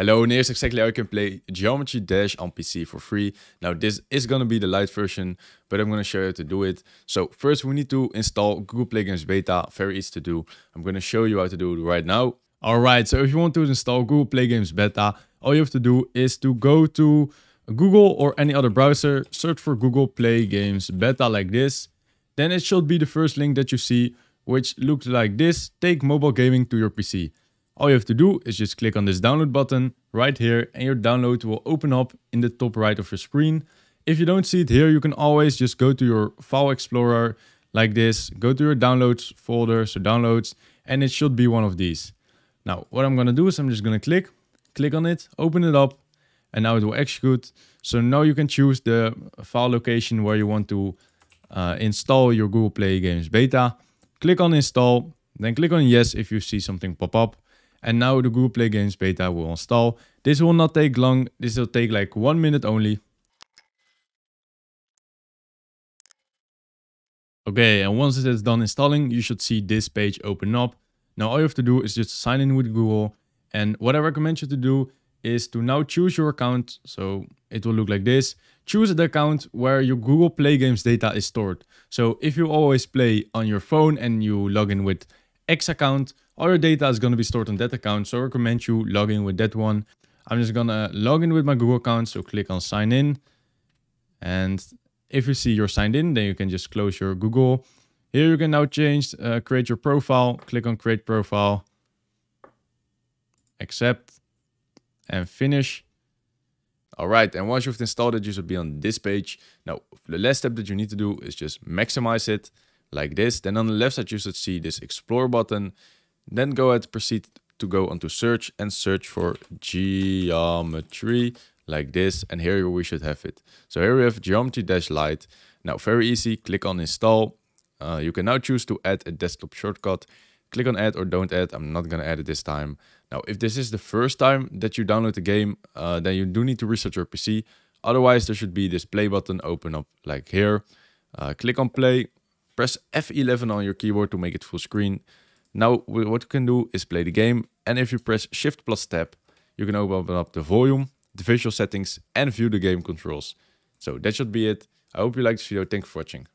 Hello, and here's exactly how you can play Geometry Dash on PC for free. Now this is gonna be the light version, but I'm gonna show you how to do it. So first we need to install Google Play Games Beta, very easy to do. I'm gonna show you how to do it right now. Alright, so if you want to install Google Play Games Beta, all you have to do is to go to Google or any other browser, search for Google Play Games Beta like this. Then it should be the first link that you see, which looks like this, take mobile gaming to your PC. All you have to do is just click on this download button right here and your download will open up in the top right of your screen. If you don't see it here, you can always just go to your file explorer like this, go to your downloads folder, so downloads, and it should be one of these. Now, what I'm gonna do is I'm just gonna click, click on it, open it up, and now it will execute. So now you can choose the file location where you want to uh, install your Google Play Games Beta. Click on install, then click on yes if you see something pop up. And now the Google Play Games beta will install. This will not take long. This will take like one minute only. Okay, and once it is done installing, you should see this page open up. Now all you have to do is just sign in with Google. And what I recommend you to do is to now choose your account. So it will look like this. Choose the account where your Google Play Games data is stored. So if you always play on your phone and you log in with X account, all your data is going to be stored on that account. So I recommend you log in with that one. I'm just going to log in with my Google account. So click on sign in. And if you see you're signed in, then you can just close your Google. Here you can now change, uh, create your profile. Click on create profile. Accept and finish. All right, and once you've installed it, you should be on this page. Now, the last step that you need to do is just maximize it like this. Then on the left side, you should see this explore button. Then go ahead, proceed to go onto search and search for geometry like this. And here we should have it. So here we have Geometry Dash Lite. Now, very easy, click on install. Uh, you can now choose to add a desktop shortcut. Click on add or don't add. I'm not going to add it this time. Now, if this is the first time that you download the game, uh, then you do need to reset your PC. Otherwise, there should be this play button open up like here. Uh, click on play, Press F11 on your keyboard to make it full screen. Now what you can do is play the game and if you press Shift plus Tab, you can open up the volume, the visual settings and view the game controls. So that should be it. I hope you liked this video. Thanks for watching.